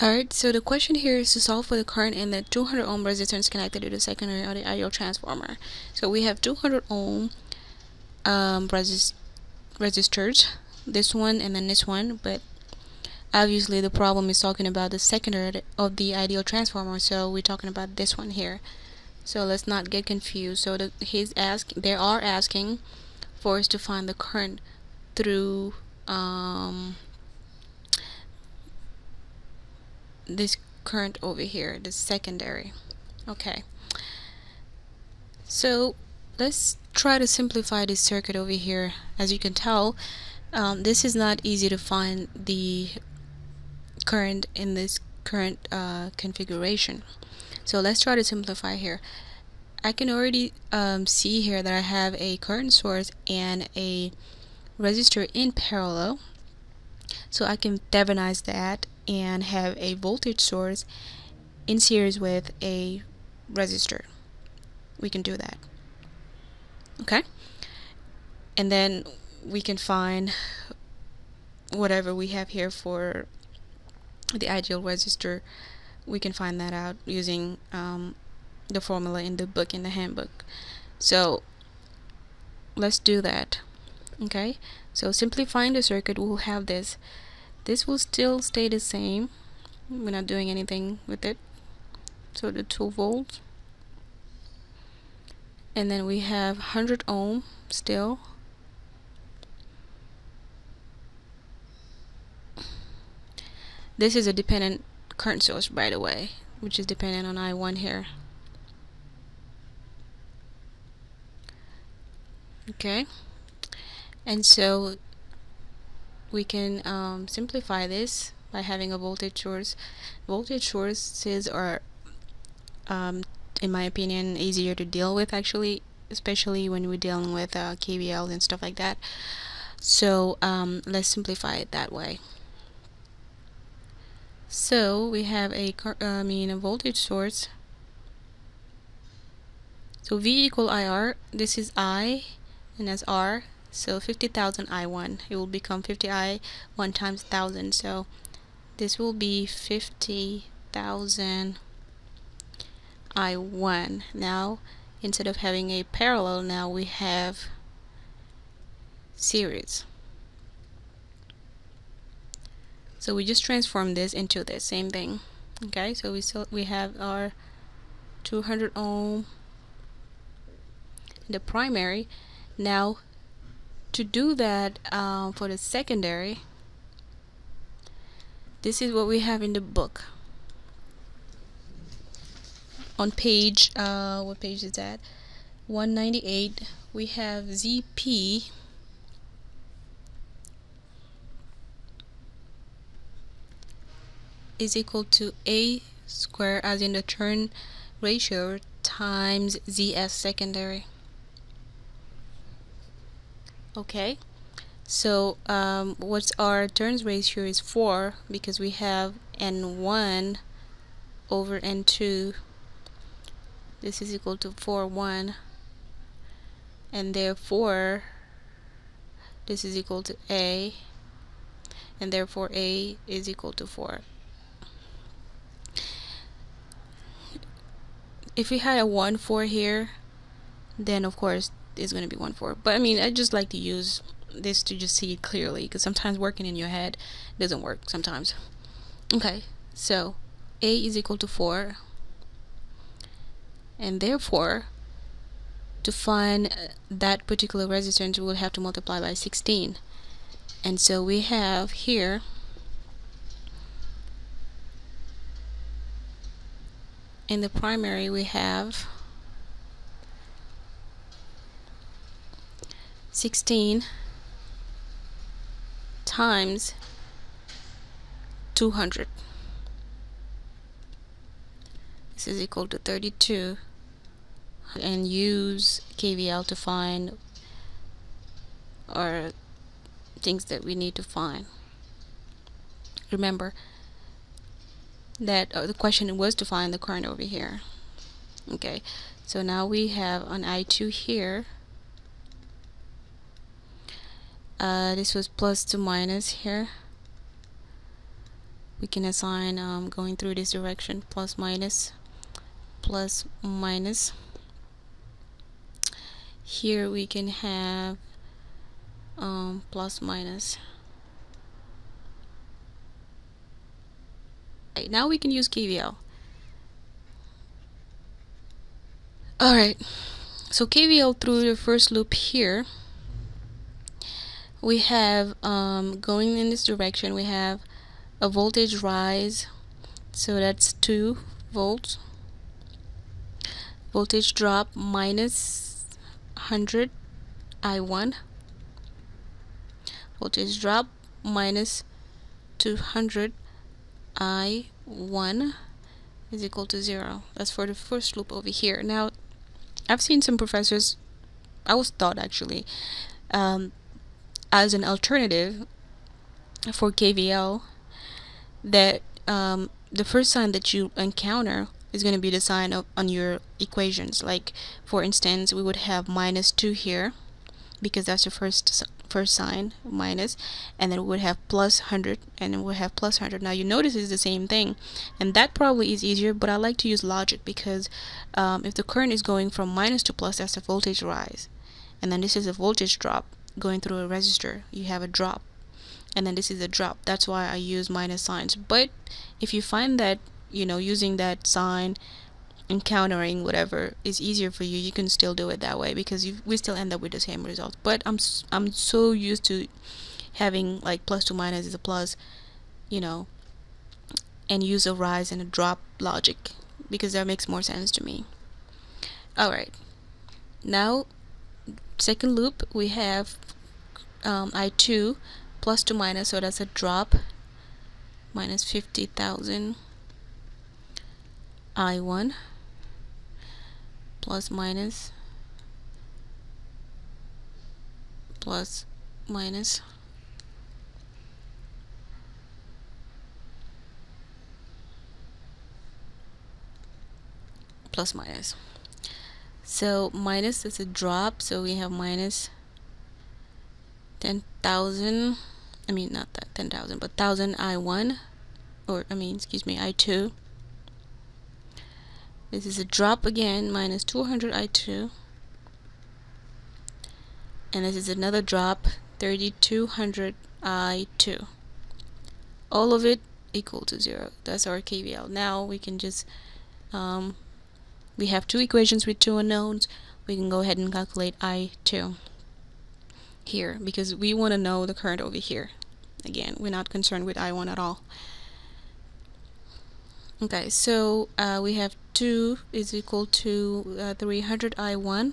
Alright, so the question here is to solve for the current in the 200 ohm resistance connected to the secondary of the ideal transformer. So we have 200 ohm um, resist resistors, this one and then this one, but obviously the problem is talking about the secondary of the ideal transformer, so we're talking about this one here. So let's not get confused. So the, he's asking, they are asking for us to find the current through um, this current over here the secondary. Okay. So let's try to simplify this circuit over here. As you can tell um, this is not easy to find the current in this current uh, configuration. So let's try to simplify here. I can already um, see here that I have a current source and a resistor in parallel. So I can Thevenize that and have a voltage source in series with a resistor. We can do that. Okay? And then we can find whatever we have here for the ideal resistor. We can find that out using um, the formula in the book in the handbook. So let's do that. Okay? So simplifying the circuit. We'll have this this will still stay the same. We're not doing anything with it. So the 2 volts. And then we have 100 ohm still. This is a dependent current source by the way which is dependent on I1 here. Okay. And so we can um, simplify this by having a voltage source. Voltage sources are um, in my opinion easier to deal with actually especially when we're dealing with uh, KVL and stuff like that. So um, let's simplify it that way. So we have a uh, mean a voltage source. So V equal IR this is I and as R so 50,000 I1 it will become 50I 1 times 1000 so this will be 50,000 I1 now instead of having a parallel now we have series. So we just transform this into the same thing. Okay? So we still we have our 200 ohm the primary. Now to do that um, for the secondary this is what we have in the book. On page uh, what page is that? 198 we have ZP is equal to A square as in the turn ratio times ZS secondary okay. So um, what's our turns ratio is 4 because we have n1 over n2 this is equal to 4 1 and therefore this is equal to a. And therefore a is equal to 4 if we had a 1 4 here then of course is going to be 1 4 but I mean I just like to use this to just see it clearly because sometimes working in your head doesn't work sometimes. Okay so a is equal to 4 and therefore to find uh, that particular resistance we will have to multiply by 16 and so we have here in the primary we have 16 times 200 this is equal to 32 and use KVL to find our things that we need to find. Remember that uh, the question was to find the current over here. Okay so now we have an I2 here uh, this was plus to minus here. We can assign um, going through this direction plus minus plus minus. Here we can have um, plus minus. Right, now we can use KVL alright so KVL through the first loop here we have um, going in this direction we have a voltage rise so that's 2 volts. Voltage drop minus 100 I1 voltage drop minus 200 I1 is equal to 0 that's for the first loop over here. Now I've seen some professors I was taught actually um, as an alternative for KVL that um, the first sign that you encounter is going to be the sign of, on your equations. Like for instance we would have minus 2 here because that's the first first sign minus and then we would have plus 100 and then we'll have plus 100 now you notice it's the same thing and that probably is easier but I like to use logic because um, if the current is going from minus to plus that's a voltage rise and then this is a voltage drop going through a resistor you have a drop. And then this is a drop. That's why I use minus signs. But if you find that you know using that sign encountering whatever is easier for you you can still do it that way because you, we still end up with the same result but I'm I'm so used to having like plus to minus is a plus you know and use a rise and a drop logic because that makes more sense to me. Alright now second loop we have um, I2 plus to minus so that's a drop. Minus 50,000 I1 plus minus plus minus plus minus so minus is a drop. So we have minus 10,000 I mean not that 10,000 but 1000 I1 or I mean excuse me I2 this is a drop again minus 200 I2 and this is another drop 3200 I2 all of it equal to zero. That's our KVL now we can just um, we have two equations with two unknowns. We can go ahead and calculate I2 here because we want to know the current over here. Again we're not concerned with I1 at all. Okay so uh, we have 2 is equal to uh, 300 I1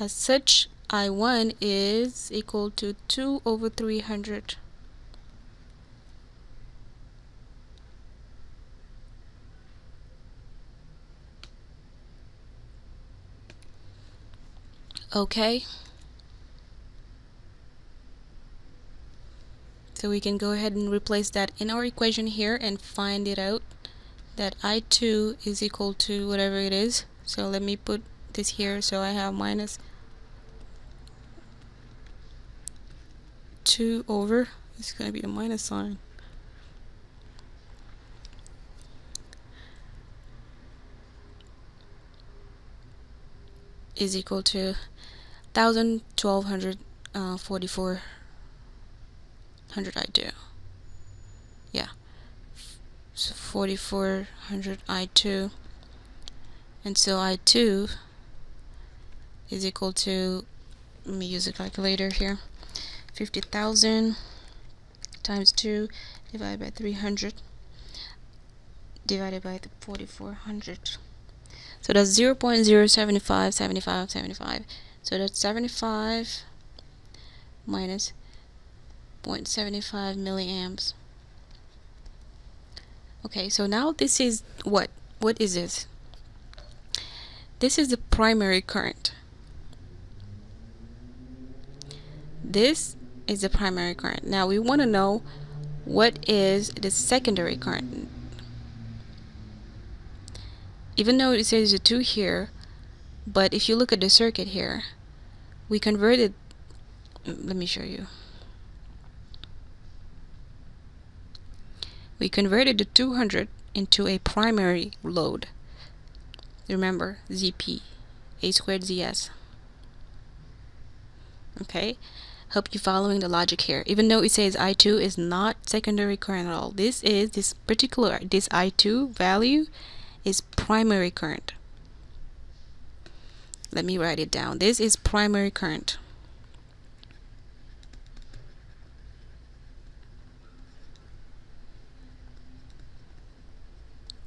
as such I1 is equal to 2 over 300 okay. So we can go ahead and replace that in our equation here and find it out that I2 is equal to whatever it is. So let me put this here. So I have minus 2 over. It's going to be a minus sign is equal to 1244 uh, hundred I do. Yeah. So 4400 I2 and so I2 is equal to let me use a calculator here 50,000 times 2 divided by 300 divided by the 4400 so that's 0 0.075 75 75 so that's 75 minus 0.75 milliamps. Okay so now this is what? What is this? This is the primary current. This is the primary current. Now we want to know what is the secondary current even though it says a 2 here but if you look at the circuit here we converted let me show you we converted the 200 into a primary load. Remember, ZP, A squared ZS. Okay, hope you're following the logic here. Even though it says I2 is not secondary current at all, this is, this particular, this I2 value is primary current. Let me write it down. This is primary current.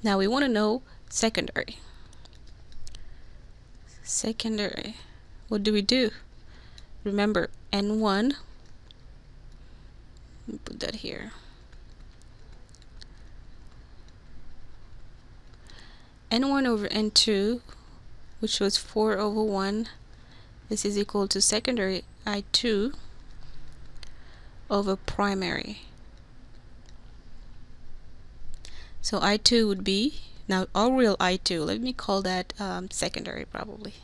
Now we want to know secondary. Secondary. What do we do? Remember N1. Put that here. N1 over N2, which was 4 over 1. This is equal to secondary I2 over primary. So I2 would be, now all real I2, let me call that um, secondary probably.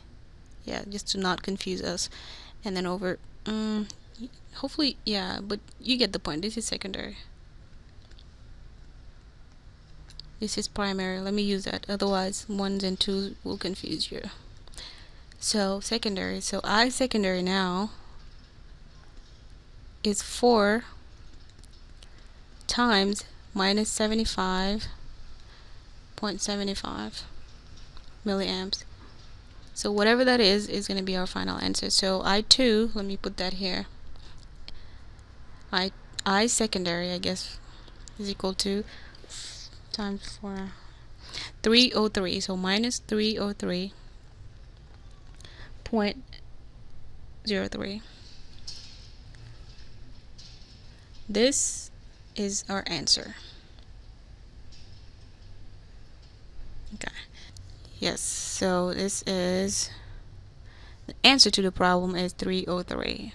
Yeah, just to not confuse us. And then over, um, hopefully, yeah, but you get the point. This is secondary. This is primary. Let me use that. Otherwise, ones and twos will confuse you. So secondary. So I secondary now is 4 times minus 75.75 milliamps. So whatever that is, is going to be our final answer. So I2, let me put that here. I, I secondary, I guess, is equal to times 4. 303. So minus 303.03. This is our answer. Okay. Yes, so this is the answer to the problem is 303.